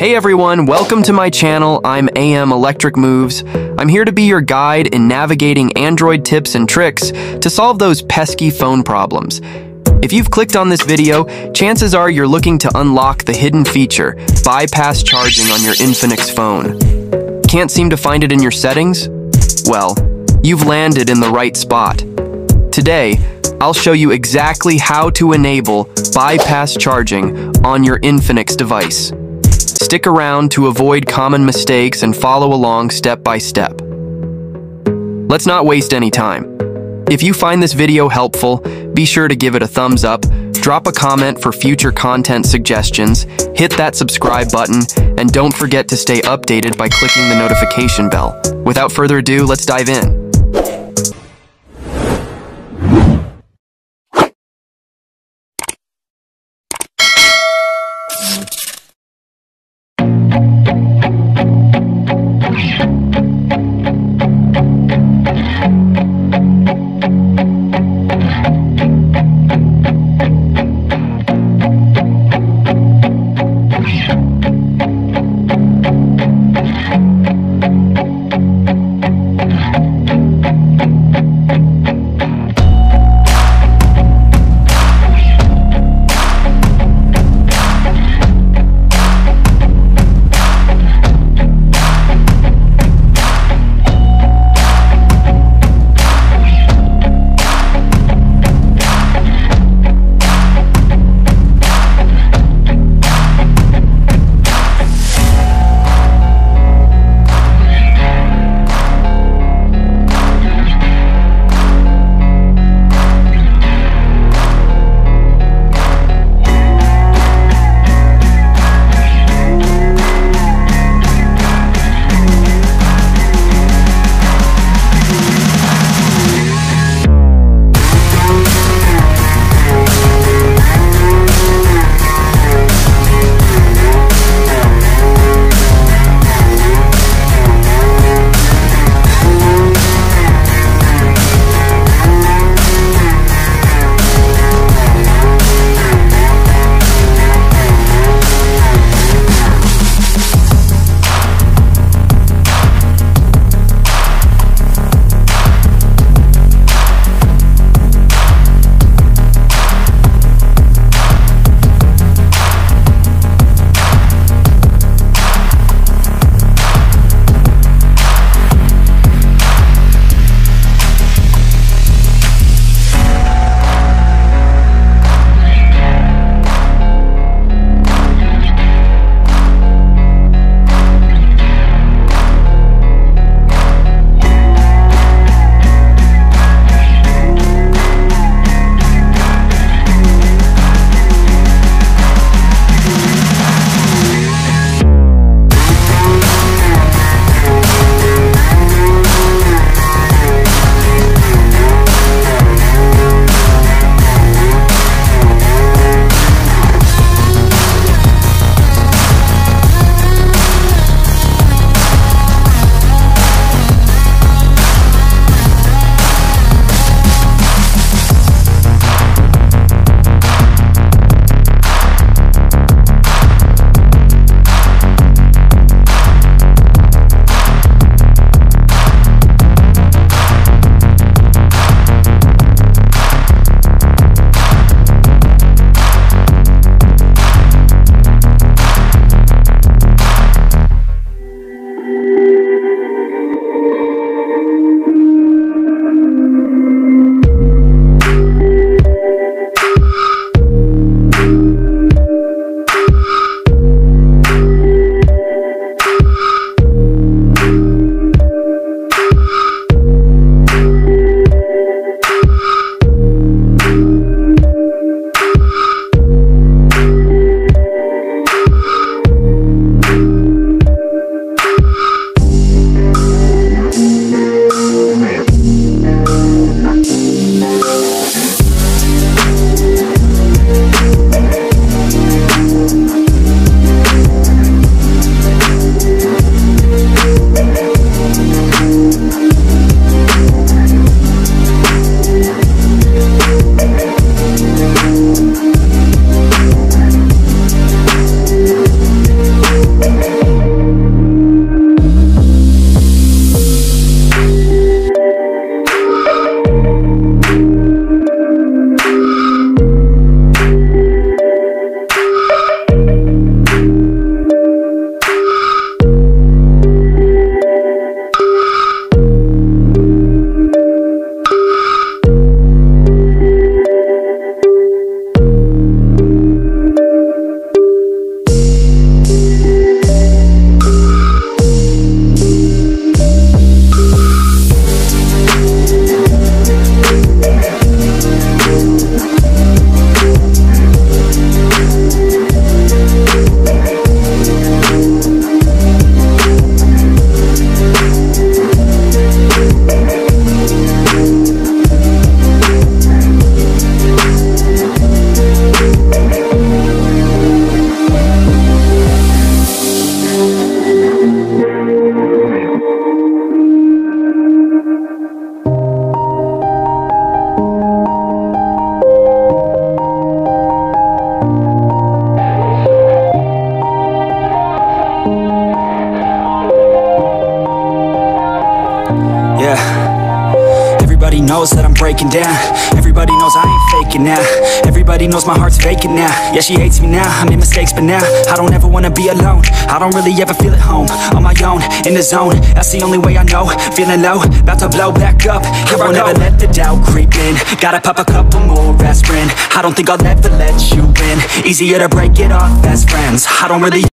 Hey everyone, welcome to my channel. I'm AM Electric Moves. I'm here to be your guide in navigating Android tips and tricks to solve those pesky phone problems. If you've clicked on this video, chances are you're looking to unlock the hidden feature, bypass charging on your Infinix phone. Can't seem to find it in your settings? Well, you've landed in the right spot. Today, I'll show you exactly how to enable bypass charging on your Infinix device. Stick around to avoid common mistakes and follow along step by step. Let's not waste any time. If you find this video helpful, be sure to give it a thumbs up, drop a comment for future content suggestions, hit that subscribe button, and don't forget to stay updated by clicking the notification bell. Without further ado, let's dive in. Knows that I'm breaking down. Everybody knows I ain't faking now. Everybody knows my heart's vacant now. Yeah, she hates me now, I made mistakes but now I don't ever wanna be alone. I don't really ever feel at home. On my own, in the zone. That's the only way I know. Feeling low, about to blow back up. Here I won't ever let the doubt creep in. Gotta pop a couple more aspirin. I don't think I'll ever let you in Easier to break it off best friends. I don't really